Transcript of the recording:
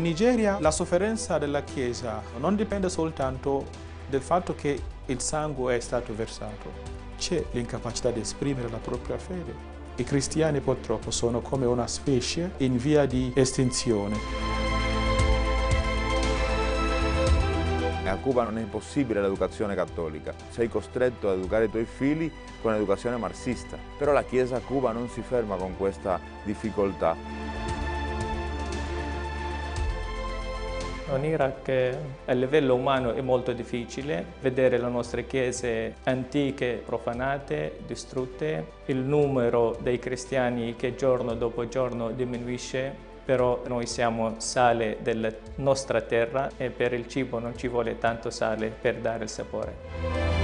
In Nigeria la sofferenza della Chiesa non dipende soltanto dal fatto che il sangue è stato versato, c'è l'incapacità di esprimere la propria fede. I cristiani purtroppo sono come una specie in via di estinzione. A Cuba non è possibile l'educazione cattolica, sei costretto ad educare i tuoi figli con l'educazione marxista. Però la Chiesa a Cuba non si ferma con questa difficoltà. In Iraq a livello umano è molto difficile vedere le nostre chiese antiche profanate, distrutte, il numero dei cristiani che giorno dopo giorno diminuisce però noi siamo sale della nostra terra e per il cibo non ci vuole tanto sale per dare il sapore.